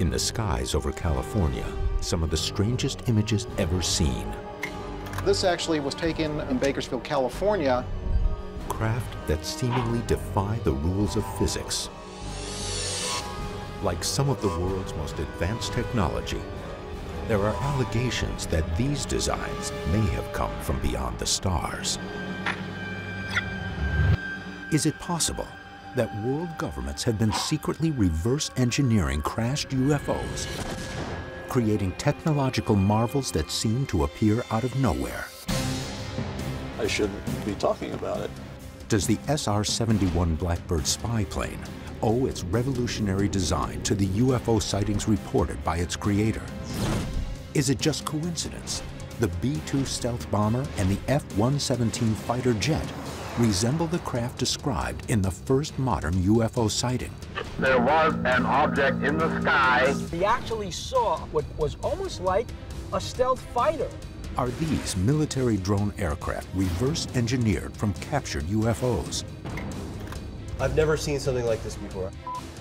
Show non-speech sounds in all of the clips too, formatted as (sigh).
In the skies over California, some of the strangest images ever seen. This actually was taken in Bakersfield, California. Craft that seemingly defy the rules of physics. Like some of the world's most advanced technology, there are allegations that these designs may have come from beyond the stars. Is it possible that world governments have been secretly reverse engineering crashed UFOs, creating technological marvels that seem to appear out of nowhere? I shouldn't be talking about it. Does the SR-71 Blackbird spy plane owe its revolutionary design to the UFO sightings reported by its creator? Is it just coincidence? The B-2 stealth bomber and the F-117 fighter jet resemble the craft described in the first modern UFO sighting. There was an object in the sky. He actually saw what was almost like a stealth fighter. Are these military drone aircraft reverse engineered from captured UFOs? I've never seen something like this before.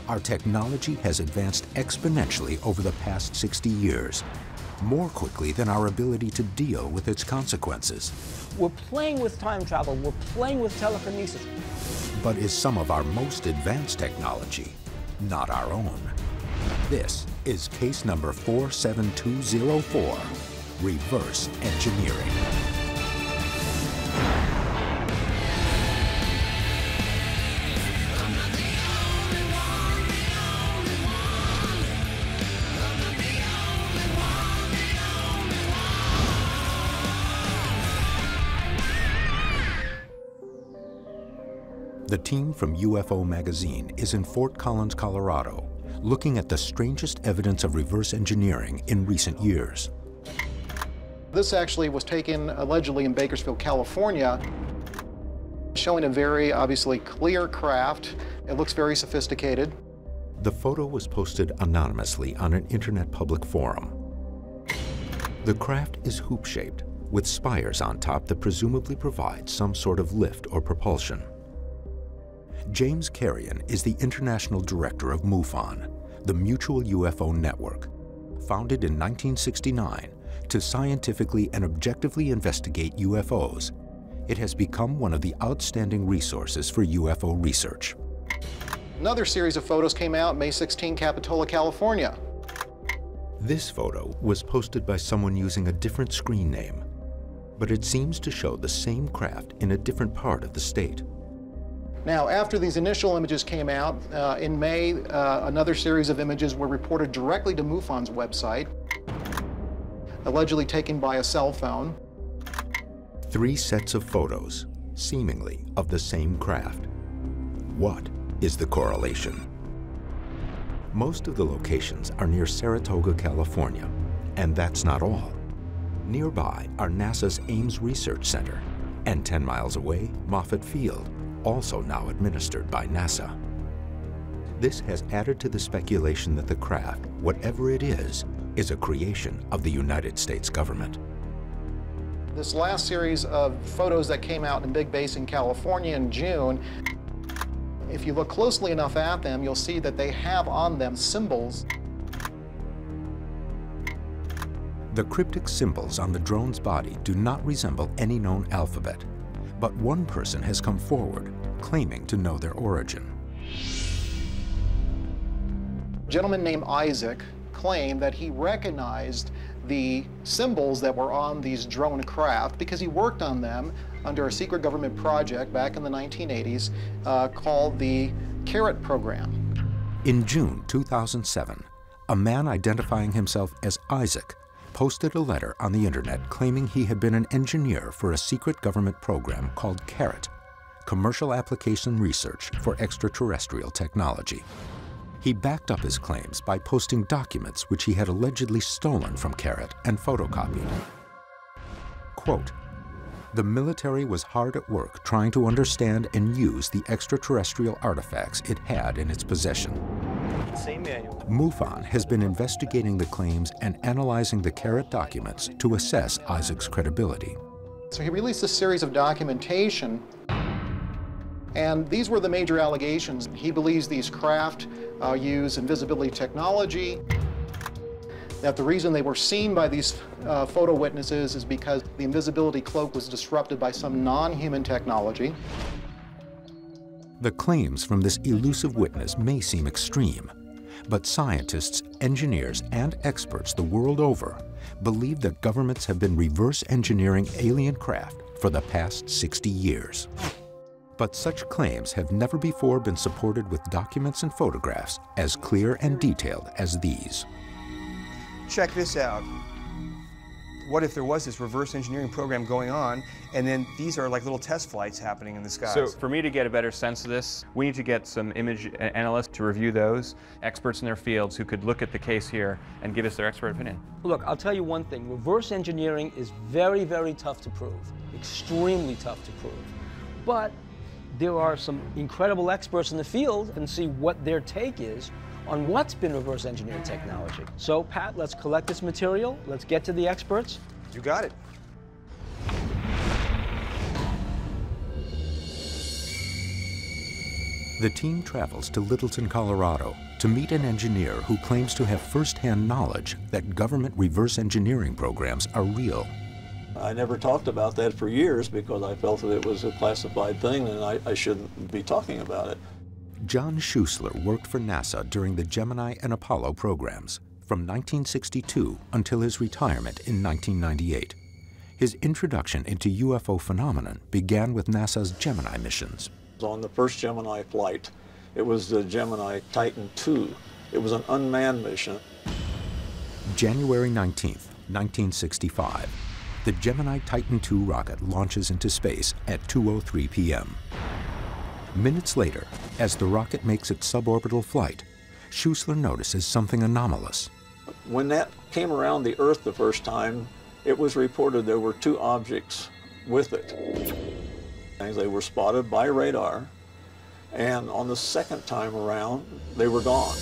Our technology has advanced exponentially over the past 60 years, more quickly than our ability to deal with its consequences. We're playing with time travel. We're playing with telekinesis. But is some of our most advanced technology not our own? This is case number 47204, reverse engineering. The team from UFO Magazine is in Fort Collins, Colorado, looking at the strangest evidence of reverse engineering in recent years. This actually was taken allegedly in Bakersfield, California, showing a very obviously clear craft. It looks very sophisticated. The photo was posted anonymously on an internet public forum. The craft is hoop-shaped, with spires on top that presumably provide some sort of lift or propulsion. James Carrion is the international director of MUFON, the Mutual UFO Network, founded in 1969 to scientifically and objectively investigate UFOs. It has become one of the outstanding resources for UFO research. Another series of photos came out May 16, Capitola, California. This photo was posted by someone using a different screen name, but it seems to show the same craft in a different part of the state. Now, after these initial images came out, uh, in May, uh, another series of images were reported directly to MUFON's website, allegedly taken by a cell phone. Three sets of photos, seemingly of the same craft. What is the correlation? Most of the locations are near Saratoga, California, and that's not all. Nearby are NASA's Ames Research Center, and 10 miles away, Moffett Field, also now administered by NASA. This has added to the speculation that the craft, whatever it is, is a creation of the United States government. This last series of photos that came out in Big Basin, California in June, if you look closely enough at them, you'll see that they have on them symbols. The cryptic symbols on the drone's body do not resemble any known alphabet, but one person has come forward claiming to know their origin. A gentleman named Isaac claimed that he recognized the symbols that were on these drone craft because he worked on them under a secret government project back in the 1980s uh, called the CARET program. In June 2007, a man identifying himself as Isaac posted a letter on the internet claiming he had been an engineer for a secret government program called CARET, Commercial Application Research for Extraterrestrial Technology. He backed up his claims by posting documents which he had allegedly stolen from CARET and photocopied. Quote, the military was hard at work trying to understand and use the extraterrestrial artifacts it had in its possession. Same manual. MUFON has been investigating the claims and analyzing the CARET documents to assess Isaac's credibility. So he released a series of documentation, and these were the major allegations. He believes these craft uh, use invisibility technology. that the reason they were seen by these uh, photo witnesses is because the invisibility cloak was disrupted by some non-human technology. The claims from this elusive witness may seem extreme, but scientists, engineers, and experts the world over believe that governments have been reverse engineering alien craft for the past 60 years. But such claims have never before been supported with documents and photographs as clear and detailed as these. Check this out. What if there was this reverse engineering program going on, and then these are like little test flights happening in the skies? So for me to get a better sense of this, we need to get some image analysts to review those, experts in their fields who could look at the case here and give us their expert opinion. Look, I'll tell you one thing. Reverse engineering is very, very tough to prove. Extremely tough to prove. But there are some incredible experts in the field and see what their take is on what's been reverse engineered technology. So, Pat, let's collect this material. Let's get to the experts. You got it. The team travels to Littleton, Colorado to meet an engineer who claims to have first-hand knowledge that government reverse engineering programs are real. I never talked about that for years because I felt that it was a classified thing and I, I shouldn't be talking about it. John Schuessler worked for NASA during the Gemini and Apollo programs from 1962 until his retirement in 1998. His introduction into UFO phenomenon began with NASA's Gemini missions. On the first Gemini flight, it was the Gemini Titan II. It was an unmanned mission. January 19, 1965. The Gemini Titan II rocket launches into space at 2.03 p.m. Minutes later, as the rocket makes its suborbital flight, Schuessler notices something anomalous. When that came around the Earth the first time, it was reported there were two objects with it. They were spotted by radar, and on the second time around, they were gone.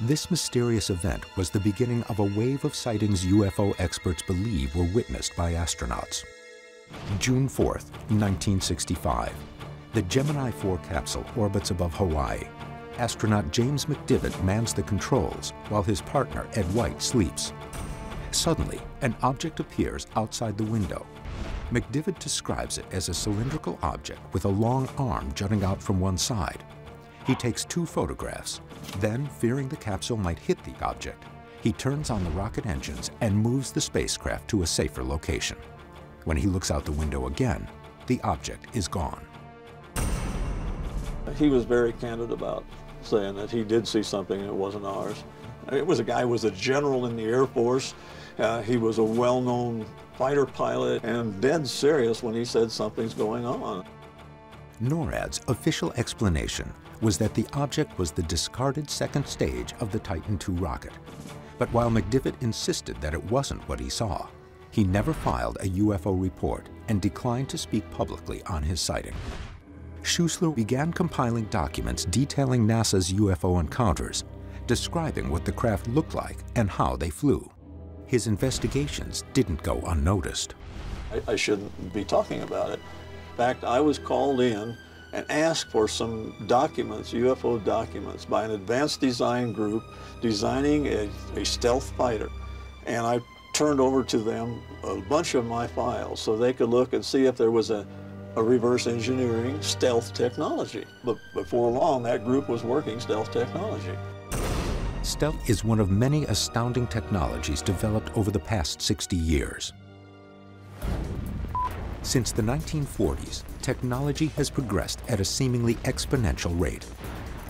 This mysterious event was the beginning of a wave of sightings UFO experts believe were witnessed by astronauts. June 4, 1965. The Gemini 4 capsule orbits above Hawaii. Astronaut James McDivitt mans the controls while his partner Ed White sleeps. Suddenly, an object appears outside the window. McDivitt describes it as a cylindrical object with a long arm jutting out from one side. He takes two photographs. Then, fearing the capsule might hit the object, he turns on the rocket engines and moves the spacecraft to a safer location. When he looks out the window again, the object is gone. He was very candid about saying that he did see something and it wasn't ours. It was a guy who was a general in the Air Force. Uh, he was a well-known fighter pilot and dead serious when he said something's going on. NORAD's official explanation was that the object was the discarded second stage of the Titan II rocket. But while McDivitt insisted that it wasn't what he saw, he never filed a UFO report and declined to speak publicly on his sighting. Schuessler began compiling documents detailing NASA's UFO encounters, describing what the craft looked like and how they flew. His investigations didn't go unnoticed. I, I shouldn't be talking about it. In fact, I was called in and asked for some documents, UFO documents, by an advanced design group designing a, a stealth fighter. And I turned over to them a bunch of my files so they could look and see if there was a, a reverse engineering stealth technology. But before long, that group was working stealth technology. Stealth is one of many astounding technologies developed over the past 60 years. Since the 1940s, technology has progressed at a seemingly exponential rate.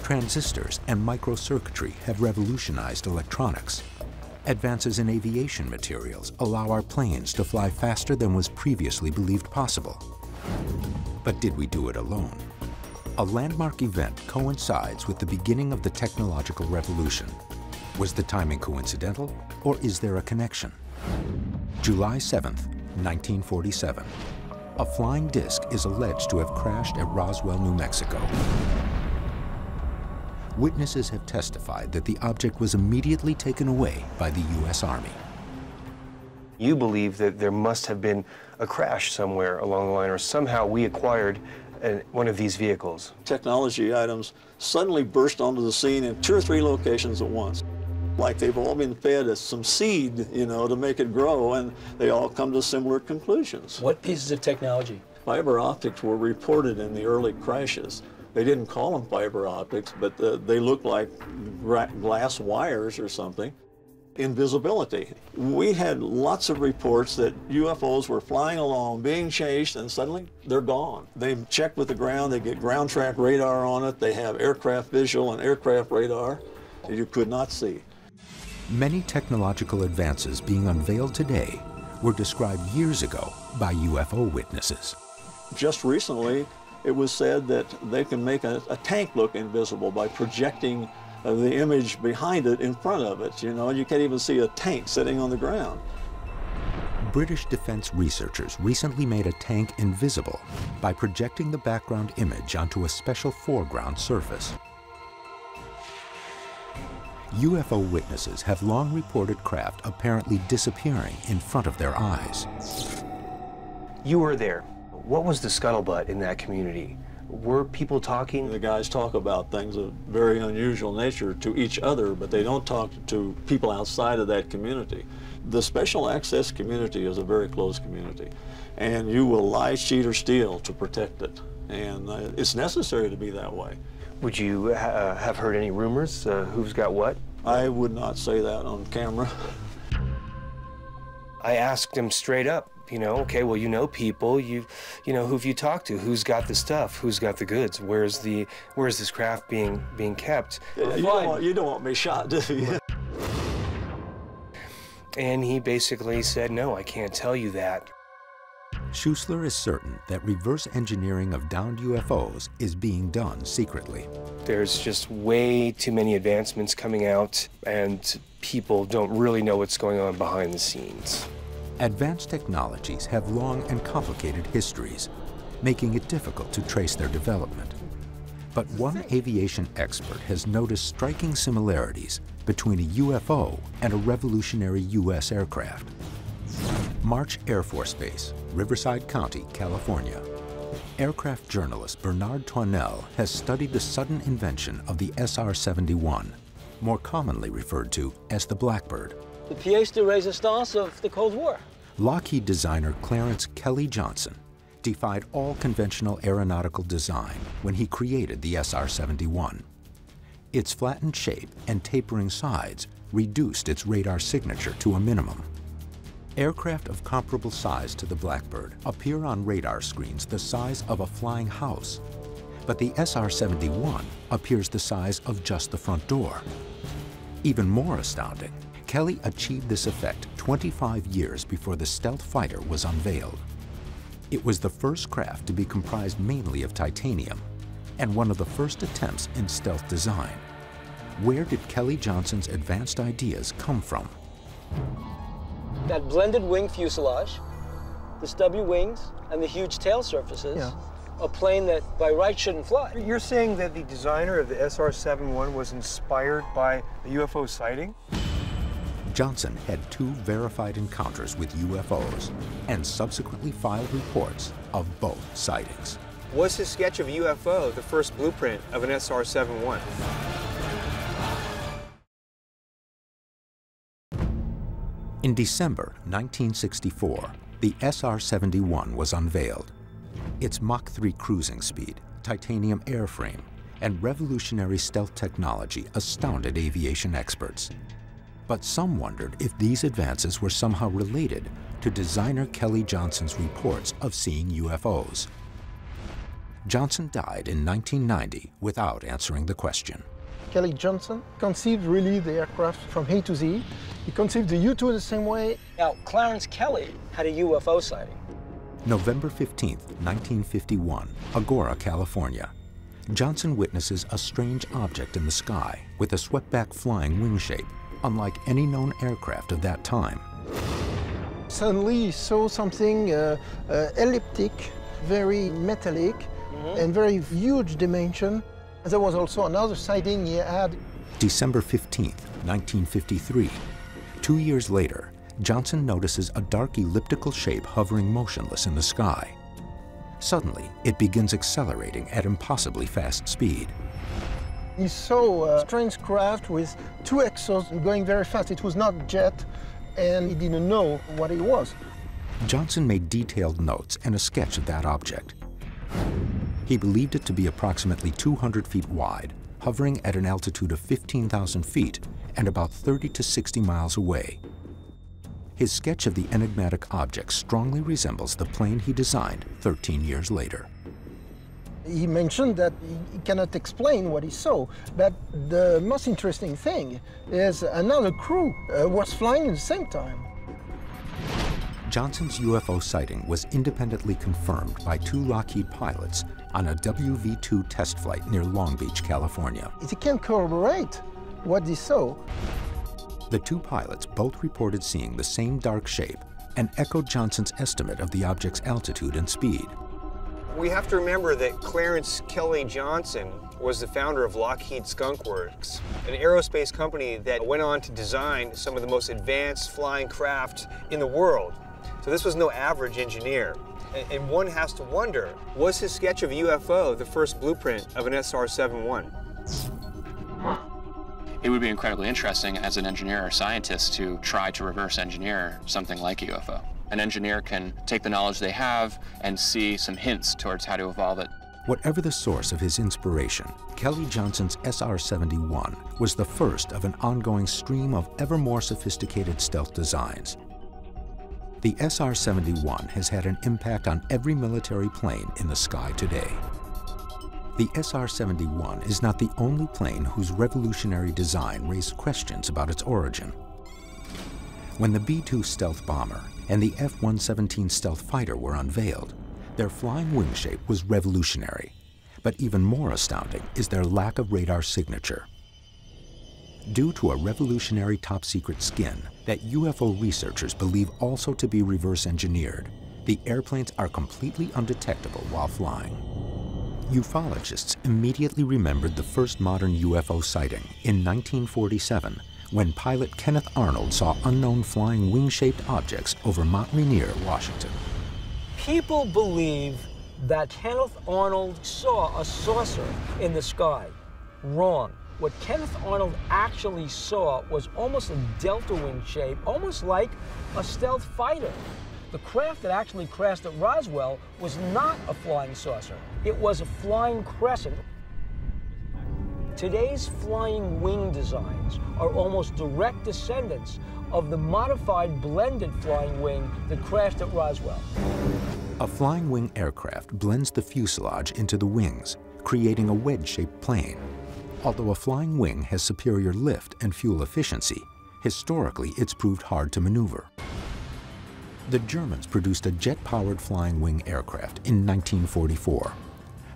Transistors and microcircuitry have revolutionized electronics. Advances in aviation materials allow our planes to fly faster than was previously believed possible. But did we do it alone? A landmark event coincides with the beginning of the technological revolution. Was the timing coincidental, or is there a connection? July 7, 1947. A flying disc is alleged to have crashed at Roswell, New Mexico. Witnesses have testified that the object was immediately taken away by the U.S. Army. You believe that there must have been a crash somewhere along the line, or somehow we acquired an, one of these vehicles? Technology items suddenly burst onto the scene in two or three locations at once. Like they've all been fed some seed, you know, to make it grow, and they all come to similar conclusions. What pieces of technology? Fiber optics were reported in the early crashes. They didn't call them fiber optics, but uh, they looked like glass wires or something. Invisibility. We had lots of reports that UFOs were flying along, being chased, and suddenly they're gone. They check with the ground, they get ground track radar on it, they have aircraft visual and aircraft radar you could not see. Many technological advances being unveiled today were described years ago by UFO witnesses. Just recently, it was said that they can make a, a tank look invisible by projecting uh, the image behind it in front of it, you know, and you can't even see a tank sitting on the ground. British defense researchers recently made a tank invisible by projecting the background image onto a special foreground surface. UFO witnesses have long reported craft apparently disappearing in front of their eyes. You were there. What was the scuttlebutt in that community? Were people talking? The guys talk about things of very unusual nature to each other, but they don't talk to people outside of that community. The special access community is a very closed community, and you will lie, cheat, or steal to protect it. And uh, it's necessary to be that way. Would you uh, have heard any rumors? Uh, who's got what? I would not say that on camera. I asked him straight up, you know, okay, well, you know people, you, you know, who've you talked to? Who's got the stuff? Who's got the goods? Where's the, where's this craft being being kept? Yeah, you, don't want, you don't want me shot, do you? and he basically said, no, I can't tell you that. Schuessler is certain that reverse engineering of downed UFOs is being done secretly. There's just way too many advancements coming out, and people don't really know what's going on behind the scenes. Advanced technologies have long and complicated histories, making it difficult to trace their development. But one aviation expert has noticed striking similarities between a UFO and a revolutionary U.S. aircraft. March Air Force Base, Riverside County, California. Aircraft journalist Bernard Thouanel has studied the sudden invention of the SR-71, more commonly referred to as the Blackbird the pièce de résistance of the Cold War. Lockheed designer Clarence Kelly Johnson defied all conventional aeronautical design when he created the SR-71. Its flattened shape and tapering sides reduced its radar signature to a minimum. Aircraft of comparable size to the Blackbird appear on radar screens the size of a flying house, but the SR-71 appears the size of just the front door. Even more astounding, Kelly achieved this effect 25 years before the stealth fighter was unveiled. It was the first craft to be comprised mainly of titanium and one of the first attempts in stealth design. Where did Kelly Johnson's advanced ideas come from? That blended wing fuselage, the stubby wings, and the huge tail surfaces, yeah. a plane that by right shouldn't fly. You're saying that the designer of the SR-71 was inspired by a UFO sighting? Johnson had two verified encounters with UFOs and subsequently filed reports of both sightings. Was his sketch of a UFO the first blueprint of an SR-71? In December 1964, the SR-71 was unveiled. Its Mach 3 cruising speed, titanium airframe, and revolutionary stealth technology astounded aviation experts. But some wondered if these advances were somehow related to designer Kelly Johnson's reports of seeing UFOs. Johnson died in 1990 without answering the question. Kelly Johnson conceived really the aircraft from A to Z. He conceived the U-2 in the same way. Now, Clarence Kelly had a UFO sighting. November 15, 1951, Agoura, California. Johnson witnesses a strange object in the sky with a swept-back flying wing shape unlike any known aircraft of that time. Suddenly he saw something uh, uh, elliptic, very metallic, mm -hmm. and very huge dimension. There was also another sighting he had. December 15th, 1953. Two years later, Johnson notices a dark elliptical shape hovering motionless in the sky. Suddenly, it begins accelerating at impossibly fast speed. He saw a strange craft with two exhausts going very fast. It was not jet, and he didn't know what it was. Johnson made detailed notes and a sketch of that object. He believed it to be approximately 200 feet wide, hovering at an altitude of 15,000 feet and about 30 to 60 miles away. His sketch of the enigmatic object strongly resembles the plane he designed 13 years later. He mentioned that he cannot explain what he saw, but the most interesting thing is another crew uh, was flying at the same time. Johnson's UFO sighting was independently confirmed by two Lockheed pilots on a WV-2 test flight near Long Beach, California. He can corroborate what he saw. The two pilots both reported seeing the same dark shape and echoed Johnson's estimate of the object's altitude and speed. We have to remember that Clarence Kelly Johnson was the founder of Lockheed Skunk Works, an aerospace company that went on to design some of the most advanced flying craft in the world. So this was no average engineer. And one has to wonder, was his sketch of a UFO the first blueprint of an SR-71? It would be incredibly interesting as an engineer or scientist to try to reverse engineer something like a UFO. An engineer can take the knowledge they have and see some hints towards how to evolve it. Whatever the source of his inspiration, Kelly Johnson's SR-71 was the first of an ongoing stream of ever more sophisticated stealth designs. The SR-71 has had an impact on every military plane in the sky today. The SR-71 is not the only plane whose revolutionary design raised questions about its origin. When the B-2 stealth bomber and the F-117 stealth fighter were unveiled, their flying wing shape was revolutionary. But even more astounding is their lack of radar signature. Due to a revolutionary top-secret skin that UFO researchers believe also to be reverse engineered, the airplanes are completely undetectable while flying. Ufologists immediately remembered the first modern UFO sighting in 1947 when pilot Kenneth Arnold saw unknown flying wing-shaped objects over Mount Rainier, Washington. People believe that Kenneth Arnold saw a saucer in the sky. Wrong. What Kenneth Arnold actually saw was almost a delta wing shape, almost like a stealth fighter. The craft that actually crashed at Roswell was not a flying saucer. It was a flying crescent. Today's flying wing designs are almost direct descendants of the modified blended flying wing that crashed at Roswell. A flying wing aircraft blends the fuselage into the wings, creating a wedge-shaped plane. Although a flying wing has superior lift and fuel efficiency, historically it's proved hard to maneuver. The Germans produced a jet-powered flying wing aircraft in 1944,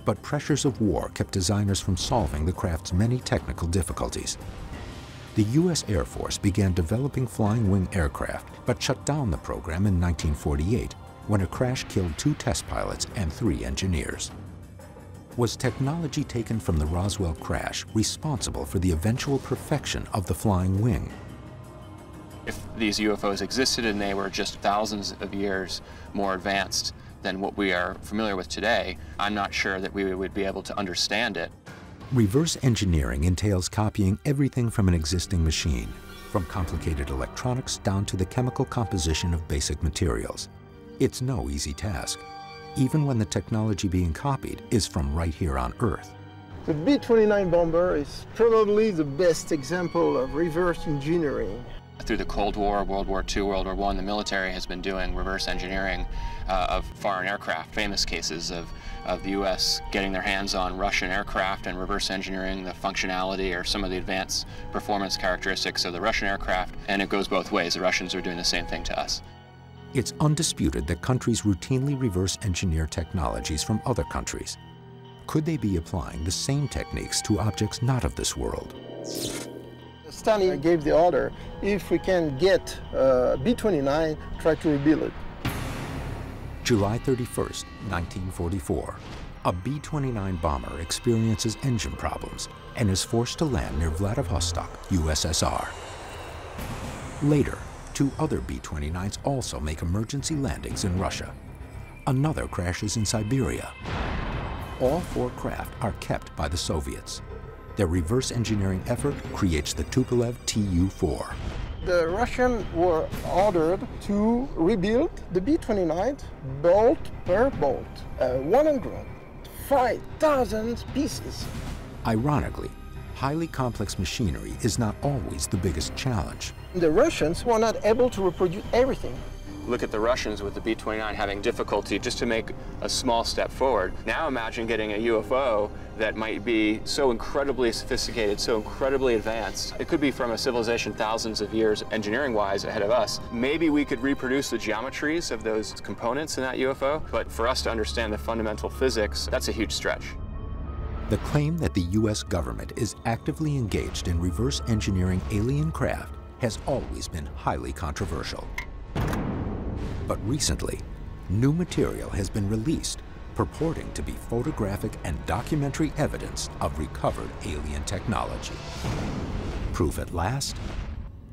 but pressures of war kept designers from solving the craft's many technical difficulties. The U.S. Air Force began developing flying wing aircraft, but shut down the program in 1948 when a crash killed two test pilots and three engineers. Was technology taken from the Roswell crash responsible for the eventual perfection of the flying wing? If these UFOs existed and they were just thousands of years more advanced than what we are familiar with today, I'm not sure that we would be able to understand it. Reverse engineering entails copying everything from an existing machine, from complicated electronics down to the chemical composition of basic materials. It's no easy task even when the technology being copied is from right here on Earth. The B-29 bomber is probably the best example of reverse engineering. Through the Cold War, World War II, World War I, the military has been doing reverse engineering uh, of foreign aircraft. Famous cases of, of the U.S. getting their hands on Russian aircraft and reverse engineering the functionality or some of the advanced performance characteristics of the Russian aircraft. And it goes both ways. The Russians are doing the same thing to us. It's undisputed that countries routinely reverse engineer technologies from other countries. Could they be applying the same techniques to objects not of this world? Stalin gave the order, if we can get uh, B-29, try to rebuild it. July 31st, 1944. A B-29 bomber experiences engine problems and is forced to land near Vladivostok, USSR. Later, two other B-29s also make emergency landings in Russia. Another crashes in Siberia. All four craft are kept by the Soviets. Their reverse engineering effort creates the Tupolev Tu-4. The Russians were ordered to rebuild the B-29 bolt per bolt, uh, 105,000 pieces. Ironically, highly complex machinery is not always the biggest challenge. The Russians were not able to reproduce everything. Look at the Russians with the B-29 having difficulty just to make a small step forward. Now imagine getting a UFO that might be so incredibly sophisticated, so incredibly advanced. It could be from a civilization thousands of years engineering-wise ahead of us. Maybe we could reproduce the geometries of those components in that UFO, but for us to understand the fundamental physics, that's a huge stretch. The claim that the U.S. government is actively engaged in reverse engineering alien craft has always been highly controversial. But recently, new material has been released purporting to be photographic and documentary evidence of recovered alien technology. Proof at last,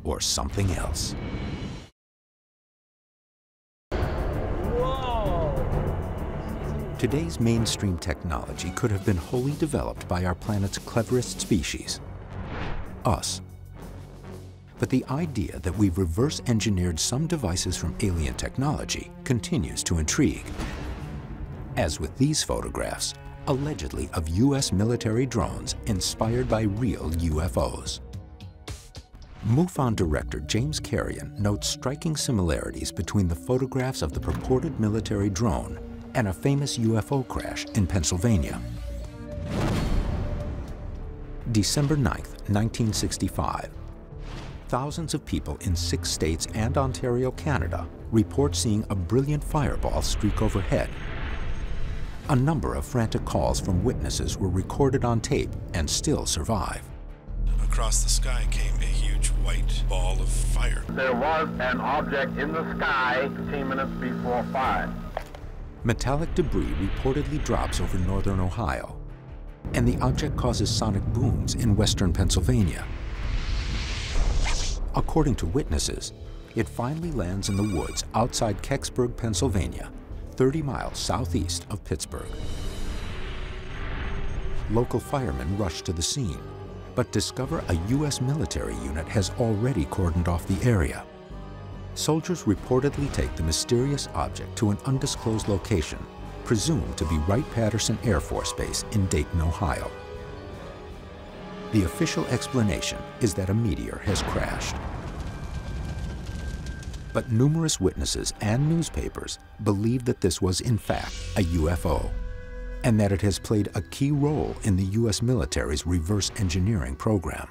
or something else? Today's mainstream technology could have been wholly developed by our planet's cleverest species, us. But the idea that we've reverse engineered some devices from alien technology continues to intrigue. As with these photographs, allegedly of U.S. military drones inspired by real UFOs. MUFON director James Carrion notes striking similarities between the photographs of the purported military drone and a famous UFO crash in Pennsylvania. December 9, 1965, thousands of people in six states and Ontario, Canada, report seeing a brilliant fireball streak overhead. A number of frantic calls from witnesses were recorded on tape and still survive. Across the sky came a huge white ball of fire. There was an object in the sky 15 minutes before 5. Metallic debris reportedly drops over northern Ohio, and the object causes sonic booms in western Pennsylvania. According to witnesses, it finally lands in the woods outside Kecksburg, Pennsylvania, 30 miles southeast of Pittsburgh. Local firemen rush to the scene, but discover a U.S. military unit has already cordoned off the area. Soldiers reportedly take the mysterious object to an undisclosed location, presumed to be Wright-Patterson Air Force Base in Dayton, Ohio. The official explanation is that a meteor has crashed. But numerous witnesses and newspapers believe that this was in fact a UFO and that it has played a key role in the U.S. military's reverse engineering program.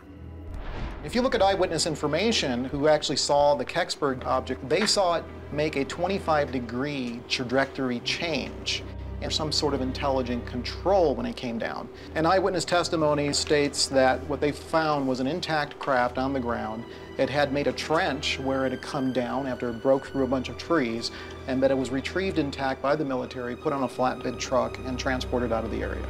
If you look at eyewitness information, who actually saw the Kecksburg object, they saw it make a 25 degree trajectory change and some sort of intelligent control when it came down. And eyewitness testimony states that what they found was an intact craft on the ground. It had made a trench where it had come down after it broke through a bunch of trees, and that it was retrieved intact by the military, put on a flatbed truck, and transported out of the area.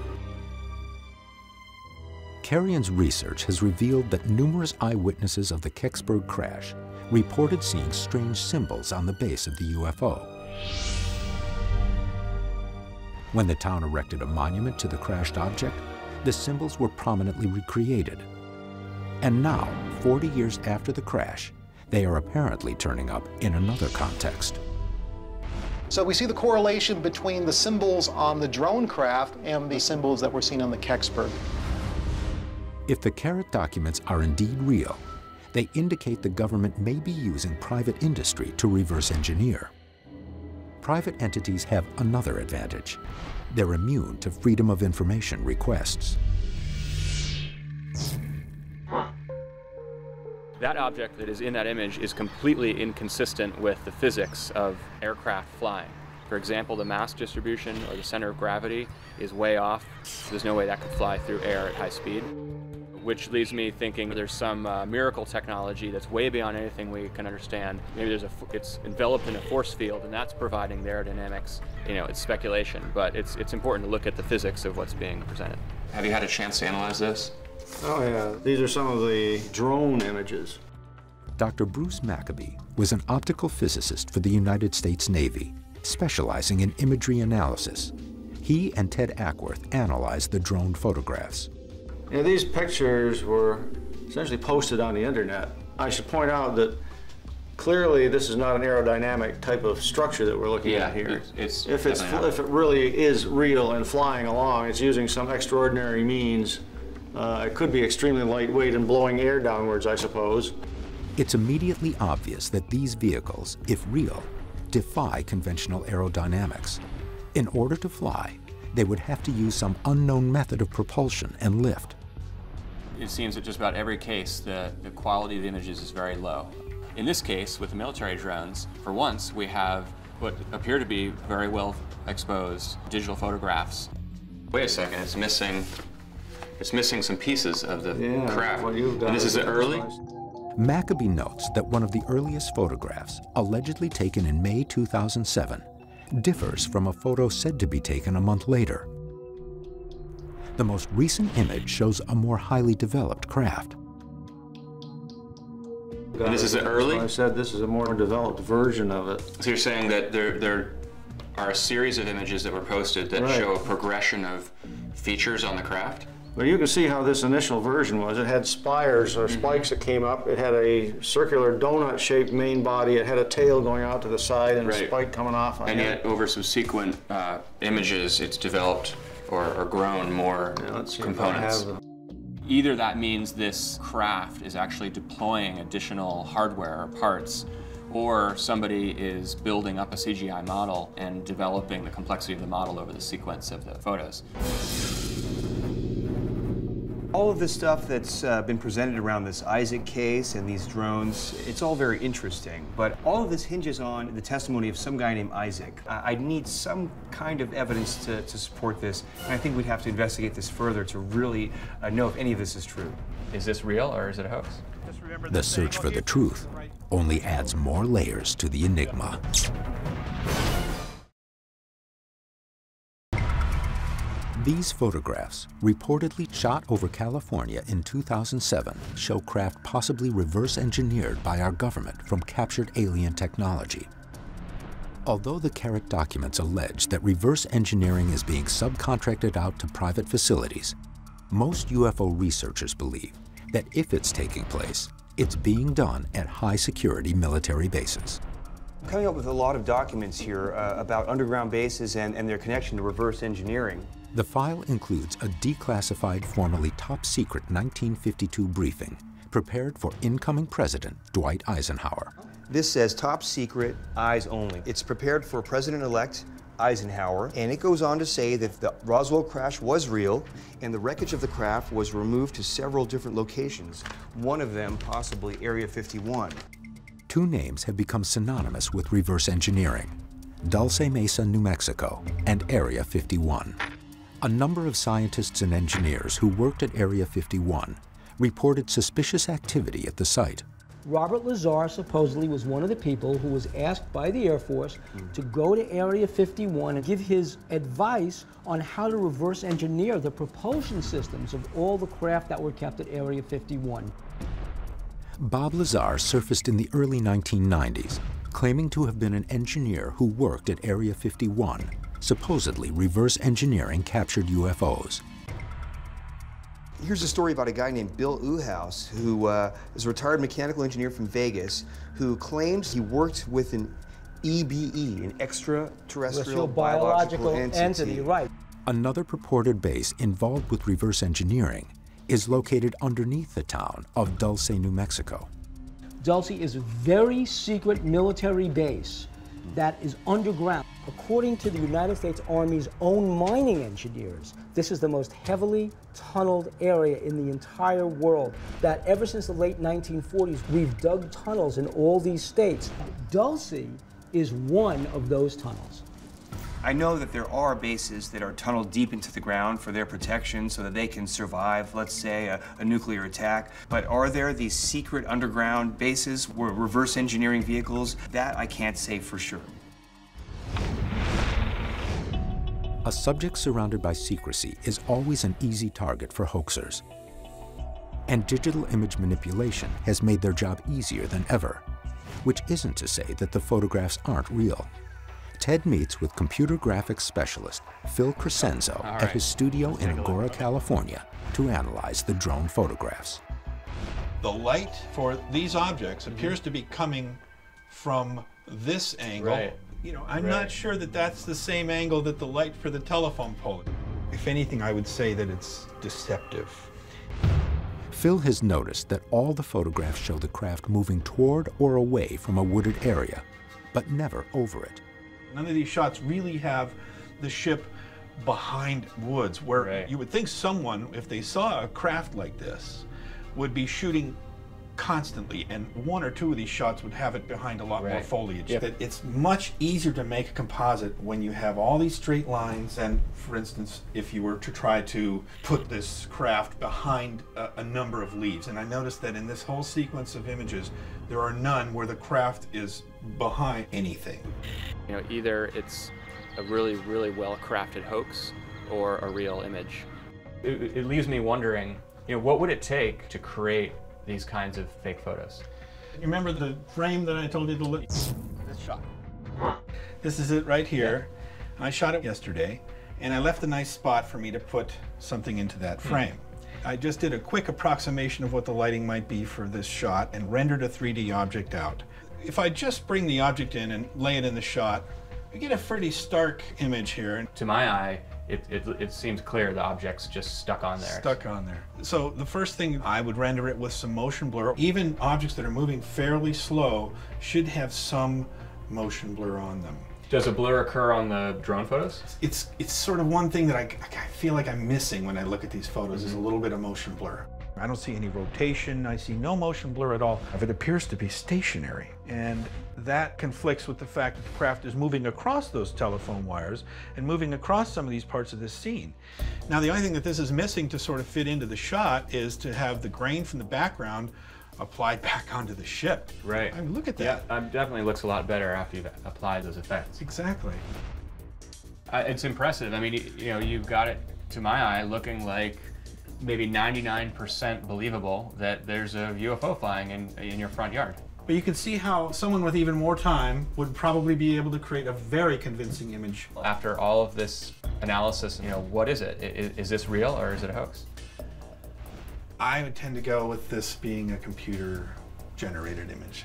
Carrion's research has revealed that numerous eyewitnesses of the Kecksburg crash reported seeing strange symbols on the base of the UFO. When the town erected a monument to the crashed object, the symbols were prominently recreated. And now, 40 years after the crash, they are apparently turning up in another context. So we see the correlation between the symbols on the drone craft and the symbols that were seen on the Kecksburg. If the CARET documents are indeed real, they indicate the government may be using private industry to reverse engineer private entities have another advantage. They're immune to Freedom of Information requests. That object that is in that image is completely inconsistent with the physics of aircraft flying. For example, the mass distribution or the center of gravity is way off. There's no way that could fly through air at high speed which leaves me thinking there's some uh, miracle technology that's way beyond anything we can understand. Maybe there's a, it's enveloped in a force field and that's providing the aerodynamics. You know, it's speculation, but it's, it's important to look at the physics of what's being presented. Have you had a chance to analyze this? Oh yeah, these are some of the drone images. Dr. Bruce Maccabee was an optical physicist for the United States Navy specializing in imagery analysis. He and Ted Acworth analyzed the drone photographs. You know, these pictures were essentially posted on the internet. I should point out that clearly this is not an aerodynamic type of structure that we're looking Yeah, at here. it's- it's if it's if it really is real and flying along, it's using some extraordinary means. Uh, it could be extremely lightweight and blowing air downwards, I suppose. It's immediately obvious that these vehicles, if real, defy conventional aerodynamics. In order to fly, they would have to use some unknown method of propulsion and lift. It seems that just about every case, the, the quality of the images is very low. In this case, with the military drones, for once, we have what appear to be very well exposed digital photographs. Wait a second, it's missing, it's missing some pieces of the Yeah, craft. what you've done and this is is early? Maccabee notes that one of the earliest photographs, allegedly taken in May 2007, differs from a photo said to be taken a month later. The most recent image shows a more highly developed craft. And this is early? I said this is a more developed version of it. So you're saying that there, there are a series of images that were posted that Right. show a progression of features on the craft? But you can see how this initial version was. It had spires or spikes that came up. It had a circular donut-shaped main body. It had a tail going out to the side and a spike coming off on And it. yet, over subsequent uh, images, it's developed or, or grown more let's see if I components. Either that means this craft is actually deploying additional hardware or parts, or somebody is building up a CGI model and developing the complexity of the model over the sequence of the photos. All of this stuff that's uh, been presented around this Isaac case and these drones, it's all very interesting. But all of this hinges on the testimony of some guy named Isaac. I I need some kind of evidence to, to support this, and I think we'd have to investigate this further to really uh, know if any of this is true. Is this real or is it a hoax? The search for the truth only adds more layers to the enigma. These photographs, reportedly shot over California in 2007, show craft possibly reverse engineered by our government from captured alien technology. Although the CARET documents allege that reverse engineering is being subcontracted out to private facilities, most UFO researchers believe that if it's taking place, it's being done at high security military bases. Coming up with a lot of documents here uh, about underground bases and, and their connection to reverse engineering. The file includes a declassified, formerly top secret 1952 briefing prepared for incoming President Dwight Eisenhower. This says top secret, eyes only. It's prepared for President elect Eisenhower, and it goes on to say that the Roswell crash was real and the wreckage of the craft was removed to several different locations, one of them possibly Area 51. Two names have become synonymous with reverse engineering Dulce Mesa, New Mexico, and Area 51. A number of scientists and engineers who worked at Area 51 reported suspicious activity at the site. Robert Lazar supposedly was one of the people who was asked by the Air Force to go to Area 51 and give his advice on how to reverse engineer the propulsion systems of all the craft that were kept at Area 51. Bob Lazar surfaced in the early 1990s, claiming to have been an engineer who worked at Area 51, supposedly reverse engineering captured UFOs. Here's a story about a guy named Bill Uhouse, who uh, is a retired mechanical engineer from Vegas, who claims he worked with an EBE, an extraterrestrial biological, biological entity. entity, right. Another purported base involved with reverse engineering is located underneath the town of Dulce, New Mexico. Dulce is a very secret military base that is underground. According to the United States Army's own mining engineers, this is the most heavily tunneled area in the entire world. That ever since the late 1940s, we've dug tunnels in all these states. Dulce is one of those tunnels. I know that there are bases that are tunneled deep into the ground for their protection so that they can survive, let's say, a, a nuclear attack. But are there these secret underground bases where reverse engineering vehicles? That I can't say for sure. A subject surrounded by secrecy is always an easy target for hoaxers. And digital image manipulation has made their job easier than ever, which isn't to say that the photographs aren't real. Ted meets with computer graphics specialist Phil Crescenzo All at his studio in Agoura, California, to analyze the drone photographs. The light for these objects appears to be coming from this angle. Right. You know, I'm Right. not sure that that's the same angle that the light for the telephone pole. If anything, I would say that it's deceptive. Phil has noticed that all the photographs show the craft moving toward or away from a wooded area, but never over it. None of these shots really have the ship behind woods, where you would think someone, if they saw a craft like this, would be shooting constantly, and one or two of these shots would have it behind a lot more foliage. Yep. That it's much easier to make a composite when you have all these straight lines, and for instance, if you were to try to put this craft behind a, a number of leaves, and I noticed that in this whole sequence of images, there are none where the craft is behind anything. You know, either it's a really, really well crafted hoax or a real image. It, it leaves me wondering, you know, what would it take to create these kinds of fake photos? You remember the frame that I told you to look? This shot. This is it right here. I shot it yesterday, and I left a nice spot for me to put something into that hmm. frame. I just did a quick approximation of what the lighting might be for this shot and rendered a 3D object out. If I just bring the object in and lay it in the shot, we get a pretty stark image here. To my eye, it, it, it seems clear the object's just stuck on there. Stuck on there. So the first thing I would render it with some motion blur. Even objects that are moving fairly slow should have some motion blur on them. Does a blur occur on the drone photos? It's it's sort of one thing that I, I feel like I'm missing when I look at these photos is a little bit of motion blur. I don't see any rotation. I see no motion blur at all. It appears to be stationary. And that conflicts with the fact that the craft is moving across those telephone wires and moving across some of these parts of this scene. Now, the only thing that this is missing to sort of fit into the shot is to have the grain from the background applied back onto the ship. Right. I mean, look at that. Yeah, um, definitely looks a lot better after you've applied those effects. Exactly. Uh, it's impressive. I mean, you, you know, you've got it, to my eye, looking like maybe 99% believable that there's a UFO flying in, in your front yard. But you can see how someone with even more time would probably be able to create a very convincing image. After all of this analysis, you know, what is it? Is, is this real or is it a hoax? I would tend to go with this being a computer generated image.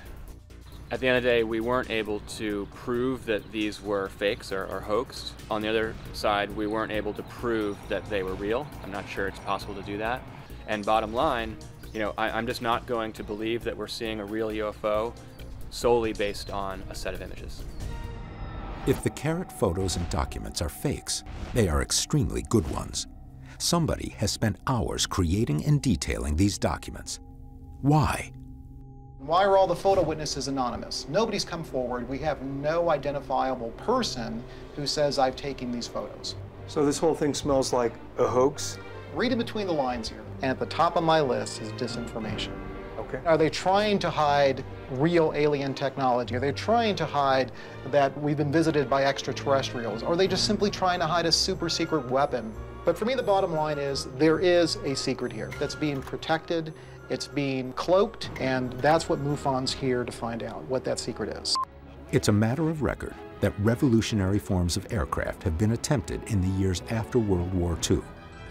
At the end of the day, we weren't able to prove that these were fakes or, or hoaxed. On the other side, we weren't able to prove that they were real. I'm not sure it's possible to do that. And bottom line, you know, I, I'm just not going to believe that we're seeing a real UFO solely based on a set of images. If the CARET photos and documents are fakes, they are extremely good ones. Somebody has spent hours creating and detailing these documents. Why? Why are all the photo witnesses anonymous? Nobody's come forward. We have no identifiable person who says, I've taken these photos. So this whole thing smells like a hoax? Read in between the lines here. And at the top of my list is disinformation. Okay. Are they trying to hide real alien technology? Are they trying to hide that we've been visited by extraterrestrials? Or are they just simply trying to hide a super secret weapon? But for me, the bottom line is there is a secret here that's being protected, it's being cloaked, and that's what MUFON's here to find out what that secret is. It's a matter of record that revolutionary forms of aircraft have been attempted in the years after World War II.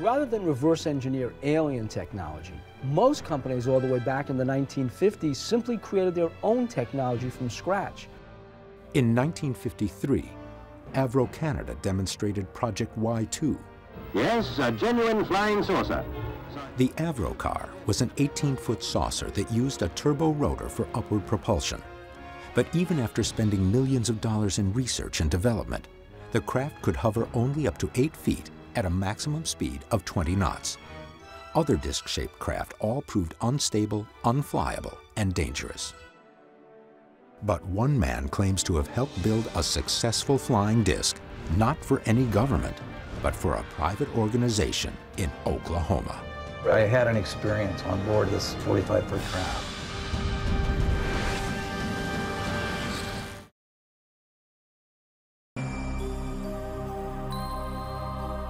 Rather than reverse engineer alien technology, most companies all the way back in the 1950s simply created their own technology from scratch. In 1953, Avro Canada demonstrated Project Y2. Yes, a genuine flying saucer. The Avrocar was an 18-foot saucer that used a turbo rotor for upward propulsion. But even after spending millions of dollars in research and development, the craft could hover only up to 8 feet at a maximum speed of 20 knots. Other disc-shaped craft all proved unstable, unflyable, and dangerous. But one man claims to have helped build a successful flying disc, not for any government, but for a private organization in Oklahoma. I had an experience on board this 45-foot craft.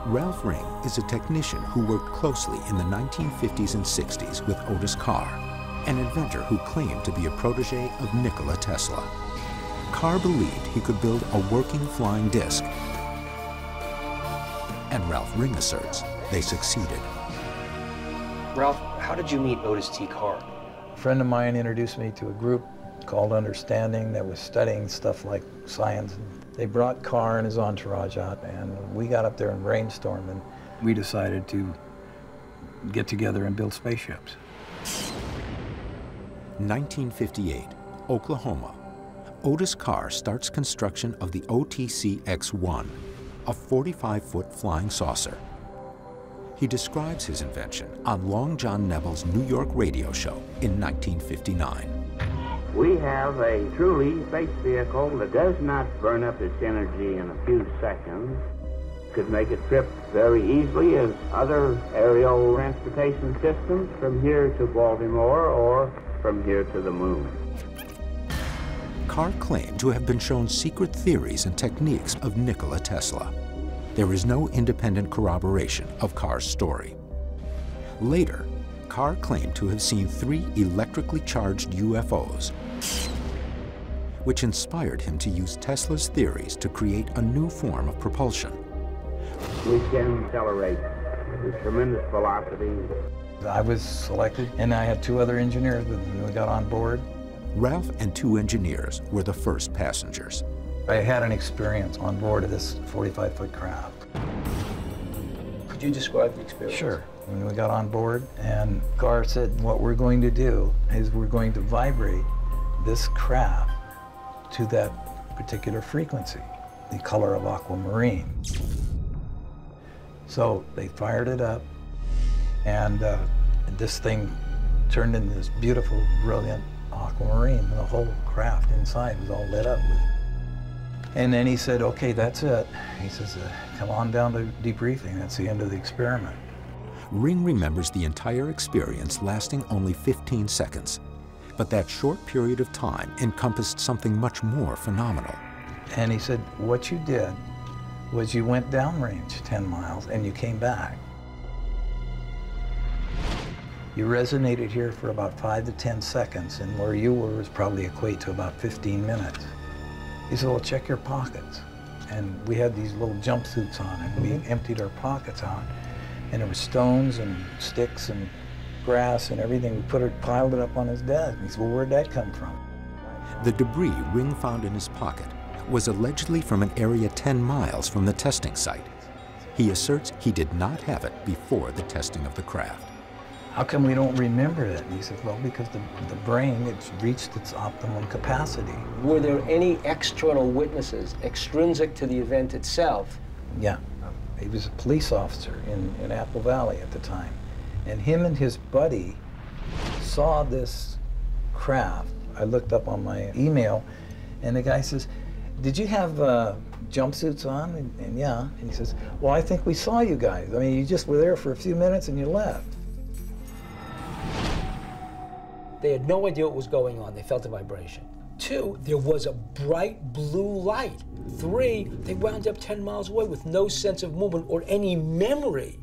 Ralph Ring is a technician who worked closely in the 1950s and 60s with Otis Carr, an inventor who claimed to be a protege of Nikola Tesla. Carr believed he could build a working flying disc. And Ralph Ring asserts they succeeded. Ralph, how did you meet Otis T. Carr? A friend of mine introduced me to a group called Understanding that was studying stuff like science. They brought Carr and his entourage out, and we got up there and brainstormed, and we decided to get together and build spaceships. 1958, Oklahoma. Otis Carr starts construction of the OTC X-1, a 45-foot flying saucer. He describes his invention on Long John Nebel's New York radio show in 1959. We have a truly space vehicle that does not burn up its energy in a few seconds. Could make a trip very easily as other aerial transportation systems from here to Baltimore or from here to the moon. Carr claimed to have been shown secret theories and techniques of Nikola Tesla. There is no independent corroboration of Carr's story. Later, Carr claimed to have seen three electrically charged UFOs, which inspired him to use Tesla's theories to create a new form of propulsion. We can accelerate with tremendous velocity. I was selected, and I had two other engineers with me. We got on board. Ralph and two engineers were the first passengers. I had an experience on board of this 45-foot craft. Could you describe the experience? Sure. When we got on board, and Carr said, what we're going to do is we're going to vibrate this craft to that particular frequency, the color of aquamarine. So they fired it up, and uh, this thing turned into this beautiful, brilliant aquamarine. The whole craft inside was all lit up with. And then he said, okay, that's it. He says, uh, come on down to debriefing. That's the end of the experiment. Ring remembers the entire experience lasting only 15 seconds. But that short period of time encompassed something much more phenomenal. And he said, what you did was you went downrange 10 miles and you came back. You resonated here for about five to 10 seconds, and where you were was probably equate to about 15 minutes. He said, well, check your pockets. And we had these little jumpsuits on, and we mm-hmm. emptied our pockets out. And there were stones and sticks and grass and everything. We put it, piled it up on his desk. He said, well, where'd that come from? The debris Ring found in his pocket was allegedly from an area 10 miles from the testing site. He asserts he did not have it before the testing of the craft. How come we don't remember it? And he said, well, because the, the brain, it's reached its optimum capacity. Were there any external witnesses extrinsic to the event itself? Yeah. He was a police officer in, in Apple Valley at the time. And him and his buddy saw this craft. I looked up on my email, and the guy says, did you have uh, jumpsuits on? And, and yeah. And he says, well, I think we saw you guys. I mean, you just were there for a few minutes and you left. They had no idea what was going on. They felt a vibration. Two, there was a bright blue light. Three, they wound up 10 miles away with no sense of movement or any memory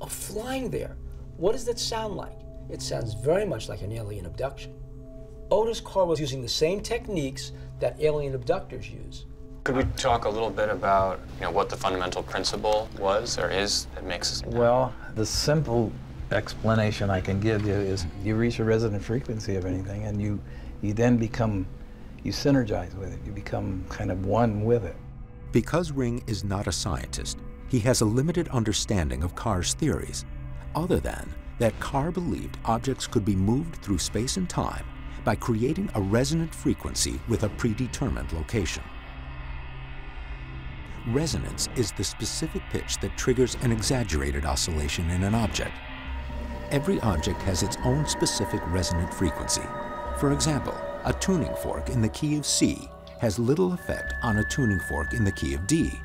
of flying there. What does that sound like? It sounds very much like an alien abduction. Otis Carr was using the same techniques that alien abductors use. Could we talk a little bit about you know, what the fundamental principle was or is that makes us? Well, the simple explanation I can give you is you reach a resonant frequency of anything and you, you then become, you synergize with it. You become kind of one with it. Because Ring is not a scientist, he has a limited understanding of Carr's theories, other than that Carr believed objects could be moved through space and time by creating a resonant frequency with a predetermined location. Resonance is the specific pitch that triggers an exaggerated oscillation in an object. Every object has its own specific resonant frequency. For example, a tuning fork in the key of C has little effect on a tuning fork in the key of D.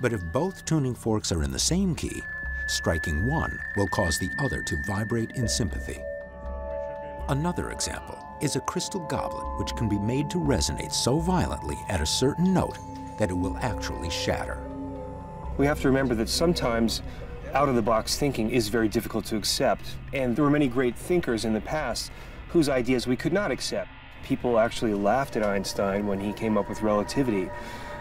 But if both tuning forks are in the same key, striking one will cause the other to vibrate in sympathy. Another example is a crystal goblet which can be made to resonate so violently at a certain note that it will actually shatter. We have to remember that sometimes out-of-the-box thinking is very difficult to accept, and there were many great thinkers in the past whose ideas we could not accept. People actually laughed at Einstein when he came up with relativity.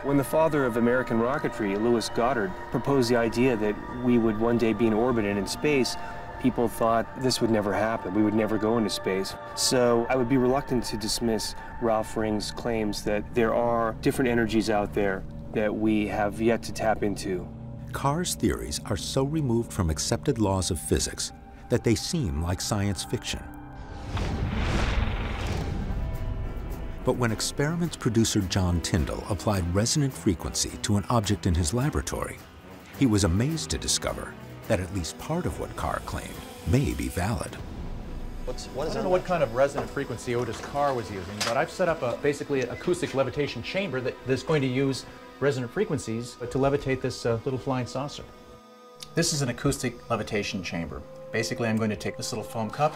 When the father of American rocketry, Louis Goddard, proposed the idea that we would one day be in orbit and in space, people thought this would never happen. We would never go into space. So I would be reluctant to dismiss Ralph Ring's claims that there are different energies out there that we have yet to tap into. Carr's theories are so removed from accepted laws of physics that they seem like science fiction. But when experiments producer John Tyndall applied resonant frequency to an object in his laboratory, he was amazed to discover that at least part of what Carr claimed may be valid. What's, what is I don't know what kind of resonant frequency Otis Carr was using, but I've set up a basically an acoustic levitation chamber that, that's going to use resonant frequencies to levitate this uh, little flying saucer. This is an acoustic levitation chamber. Basically, I'm going to take this little foam cup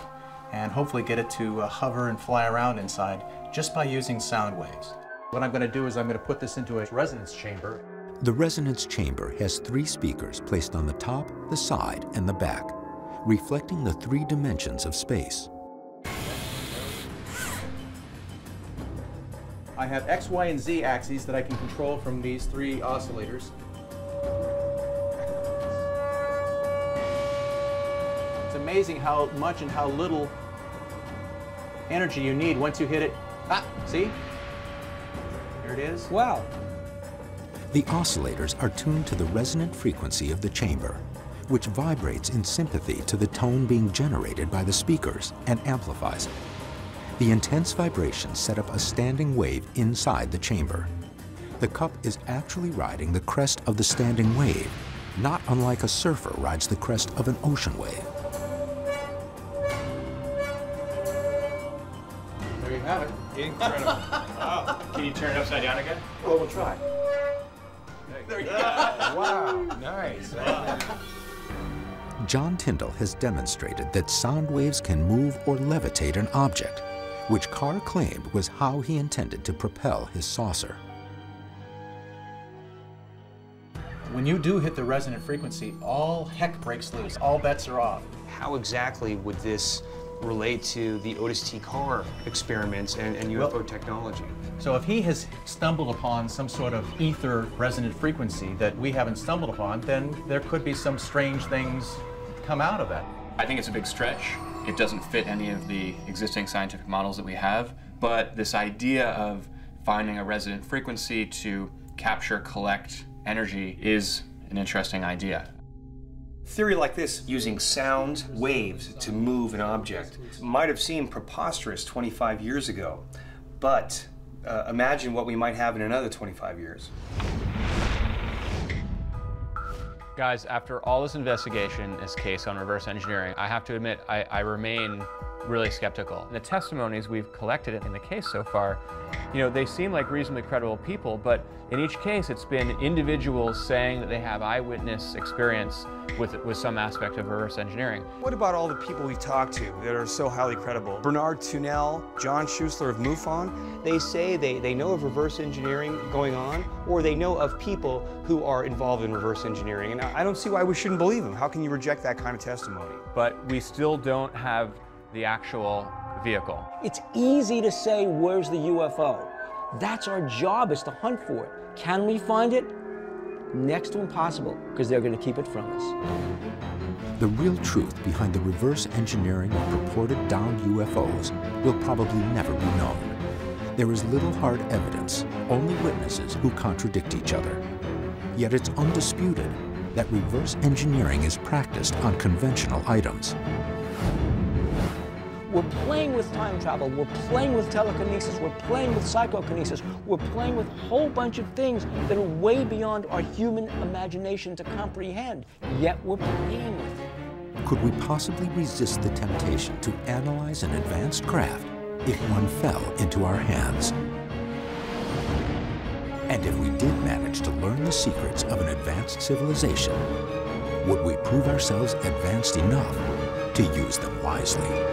and hopefully get it to uh, hover and fly around inside just by using sound waves. What I'm going to do is I'm going to put this into a resonance chamber. The resonance chamber has three speakers placed on the top, the side, and the back, reflecting the three dimensions of space. I have X, Y, and Z axes that I can control from these three oscillators. It's amazing how much and how little energy you need once you hit it. Ah, see? There it is. Wow. The oscillators are tuned to the resonant frequency of the chamber, which vibrates in sympathy to the tone being generated by the speakers and amplifies it. The intense vibrations set up a standing wave inside the chamber. The cup is actually riding the crest of the standing wave, not unlike a surfer rides the crest of an ocean wave. There you have it. Incredible. (laughs) wow. Can you turn it upside down again? Well, we'll try. There you go. wow, nice. John Tyndall has demonstrated that sound waves can move or levitate an object, which Carr claimed was how he intended to propel his saucer. When you do hit the resonant frequency, all heck breaks loose. All bets are off. How exactly would this relate to the Otis T. Carr experiments and, and UFO Well- technology? So if he has stumbled upon some sort of ether resonant frequency that we haven't stumbled upon, then there could be some strange things come out of that. I think it's a big stretch. It doesn't fit any of the existing scientific models that we have, but this idea of finding a resonant frequency to capture, collect energy is an interesting idea. Theory like this, using sound waves to move an object, might have seemed preposterous 25 years ago, but uh, imagine what we might have in another 25 years. Guys, after all this investigation, this case on reverse engineering, I have to admit, I, I remain really skeptical. The testimonies we've collected in the case so far, you know, they seem like reasonably credible people, but in each case, it's been individuals saying that they have eyewitness experience with, with some aspect of reverse engineering. What about all the people we've talked to that are so highly credible? Bernard Thouanel, John Schuessler of MUFON, they say they, they know of reverse engineering going on, or they know of people who are involved in reverse engineering. And I don't see why we shouldn't believe them. How can you reject that kind of testimony? But we still don't have the actual vehicle. It's easy to say, where's the UFO? That's our job is to hunt for it. Can we find it? Next to impossible, because they're going to keep it from us. The real truth behind the reverse engineering of purported downed UFOs will probably never be known. There is little hard evidence, only witnesses who contradict each other. Yet it's undisputed that reverse engineering is practiced on conventional items. We're playing with time travel, we're playing with telekinesis, we're playing with psychokinesis, we're playing with a whole bunch of things that are way beyond our human imagination to comprehend, yet we're playing with it. Could we possibly resist the temptation to analyze an advanced craft if one fell into our hands? And if we did manage to learn the secrets of an advanced civilization, would we prove ourselves advanced enough to use them wisely?